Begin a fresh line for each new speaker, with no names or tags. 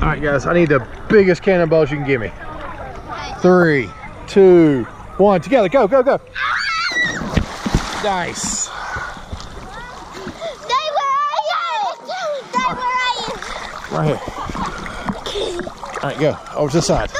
All right, guys, I need the biggest cannonballs you can give me. Three, two, one, together, go, go, go. Nice. Right here. All right, go over to the side.